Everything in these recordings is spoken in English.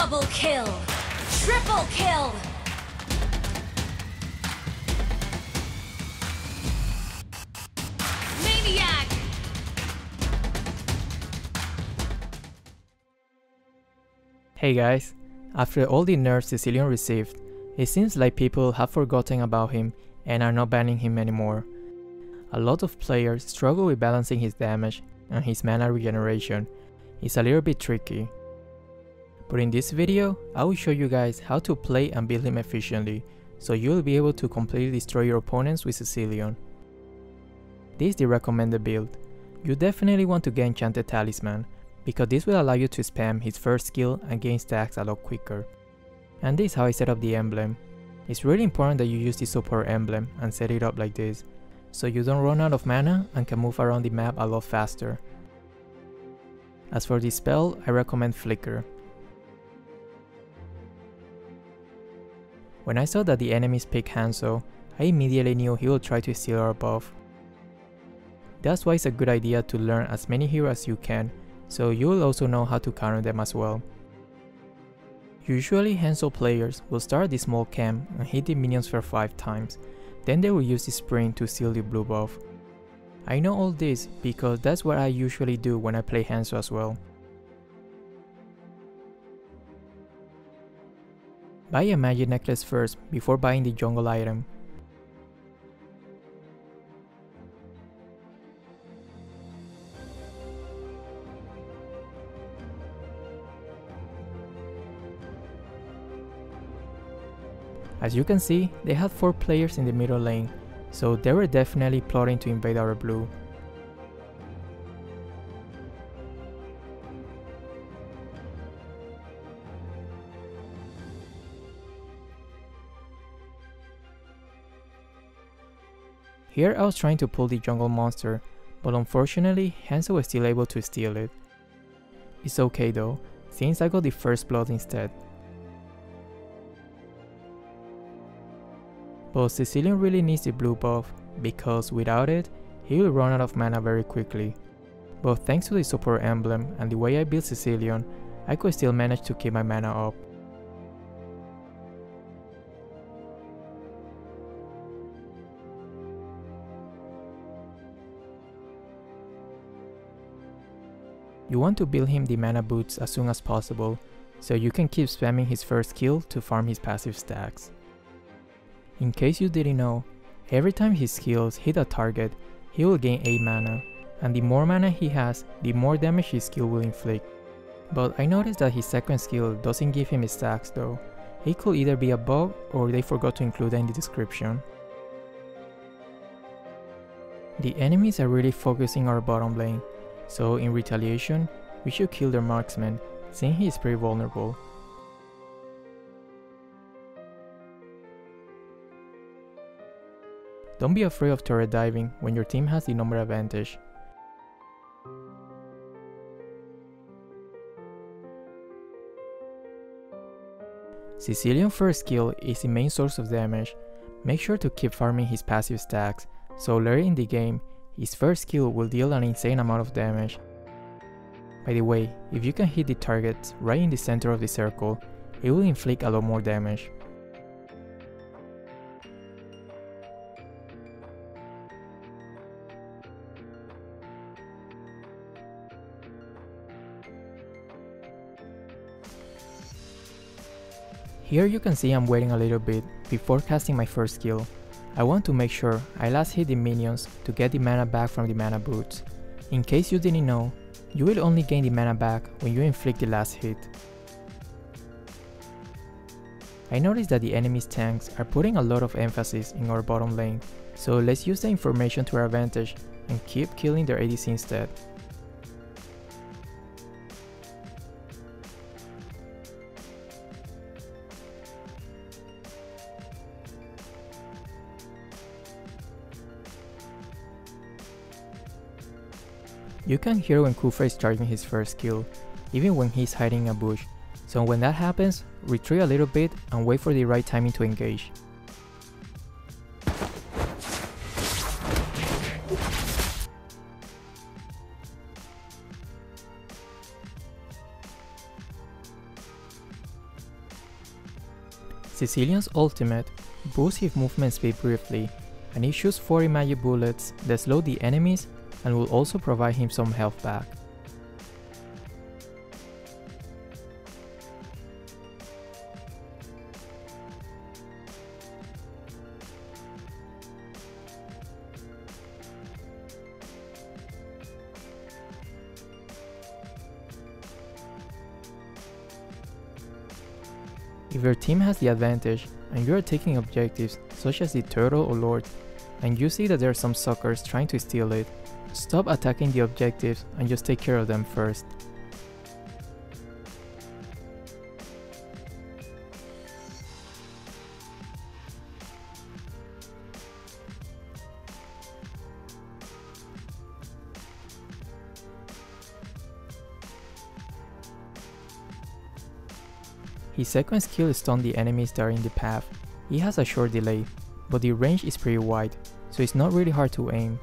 Double kill! Triple kill! Maniac! Hey guys, after all the nerfs Cecilion received, it seems like people have forgotten about him and are not banning him anymore. A lot of players struggle with balancing his damage and his mana regeneration. It's a little bit tricky. But in this video, I will show you guys how to play and build him efficiently, so you'll be able to completely destroy your opponents with Cecilion. This is the recommended build. You definitely want to get Enchanted Talisman, because this will allow you to spam his first skill and gain stacks a lot quicker. And this is how I set up the emblem. It's really important that you use the support emblem and set it up like this, so you don't run out of mana and can move around the map a lot faster. As for the spell, I recommend Flicker. When I saw that the enemies picked Hanzo, I immediately knew he would try to steal our buff. That's why it's a good idea to learn as many heroes as you can, so you will also know how to counter them as well. Usually Hanzo players will start the small camp and hit the minions for 5 times, then they will use the spring to steal the blue buff. I know all this because that's what I usually do when I play Hanzo as well. Buy a magic necklace first before buying the jungle item. As you can see, they had 4 players in the middle lane, so they were definitely plotting to invade our blue. Here I was trying to pull the jungle monster, but unfortunately Hanzo was still able to steal it. It's okay though, since I got the first blood instead. But Cecilion really needs the blue buff, because without it, he will run out of mana very quickly. But thanks to the support emblem and the way I built Cecilion, I could still manage to keep my mana up. You want to build him the mana boots as soon as possible, so you can keep spamming his first skill to farm his passive stacks. In case you didn't know, every time his skills hit a target, he will gain 8 mana, and the more mana he has, the more damage his skill will inflict. But I noticed that his second skill doesn't give him stacks though. It could either be a bug or they forgot to include that in the description. The enemies are really focusing our bottom lane, so in retaliation, we should kill their marksman, since he is pretty vulnerable. Don't be afraid of turret diving when your team has the number advantage. Cecilion first skill is the main source of damage. Make sure to keep farming his passive stacks, so later in the game, his first skill will deal an insane amount of damage. By the way, if you can hit the target right in the center of the circle, it will inflict a lot more damage. Here you can see I'm waiting a little bit before casting my first skill. I want to make sure I last hit the minions to get the mana back from the mana boots. In case you didn't know, you will only gain the mana back when you inflict the last hit. I noticed that the enemy's tanks are putting a lot of emphasis in our bottom lane, so let's use the information to our advantage and keep killing their ADC instead. You can hear when Khufra is charging his first skill, even when he's hiding in a bush, so when that happens, retreat a little bit and wait for the right timing to engage. Cecilion's ultimate boosts his movement speed briefly, and he shoots 40 magic bullets that slow the enemies and will also provide him some health back. If your team has the advantage and you are taking objectives such as the turtle or lord, and you see that there are some suckers trying to steal it, stop attacking the objectives and just take care of them first. His second skill is stun the enemies that are in the path. He has a short delay, but the range is pretty wide, so it's not really hard to aim.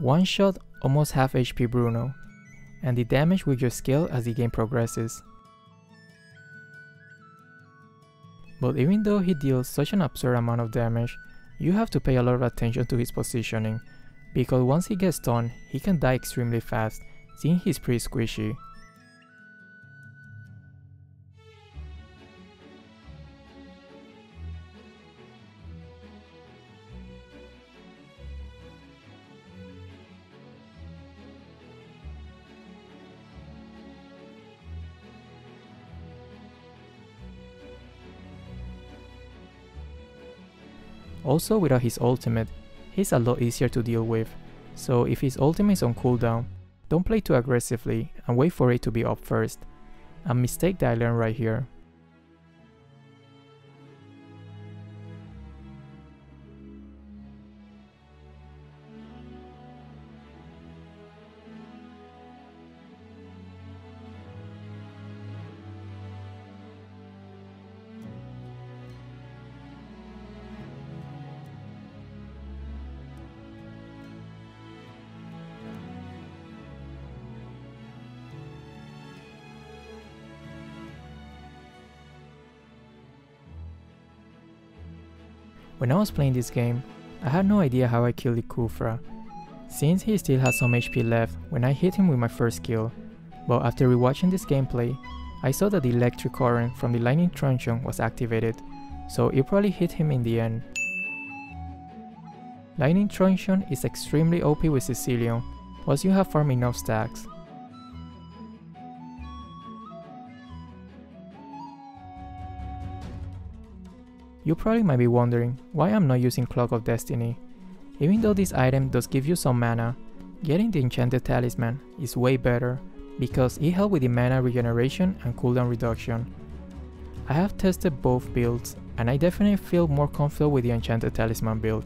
One shot almost half HP Bruno, and the damage will just scale as the game progresses. But even though he deals such an absurd amount of damage, you have to pay a lot of attention to his positioning, because once he gets stunned, he can die extremely fast, seeing he's pretty squishy. Also without his ultimate, he's a lot easier to deal with, so if his ultimate is on cooldown, don't play too aggressively and wait for it to be up first. A mistake that I learned right here. When I was playing this game, I had no idea how I killed the Khufra, since he still had some HP left when I hit him with my first kill, but after rewatching this gameplay, I saw that the electric current from the lightning truncheon was activated, so it probably hit him in the end. Lightning truncheon is extremely OP with Cecilion, once you have farmed enough stacks. You probably might be wondering why I'm not using Clock of Destiny. Even though this item does give you some mana, getting the Enchanted Talisman is way better because it helps with the mana regeneration and cooldown reduction. I have tested both builds and I definitely feel more comfortable with the Enchanted Talisman build.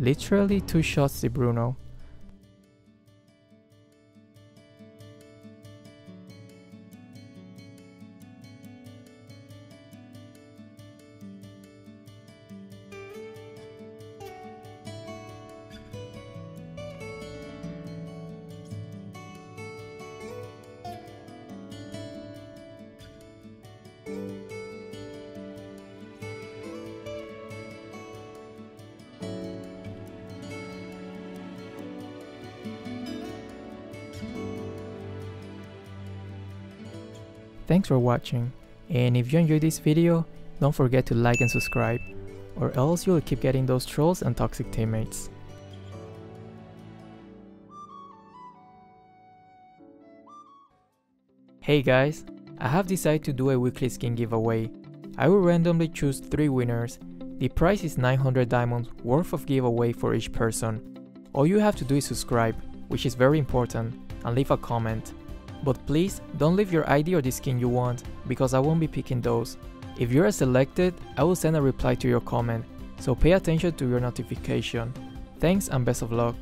Literally two shots to Bruno. Thanks for watching, and if you enjoyed this video, don't forget to like and subscribe, or else you'll keep getting those trolls and toxic teammates. Hey guys, I have decided to do a weekly skin giveaway. I will randomly choose 3 winners. The price is 900 diamonds worth of giveaway for each person. All you have to do is subscribe, which is very important, and leave a comment. But please don't leave your ID or the skin you want, because I won't be picking those. If you are selected, I will send a reply to your comment, so pay attention to your notification. Thanks and best of luck.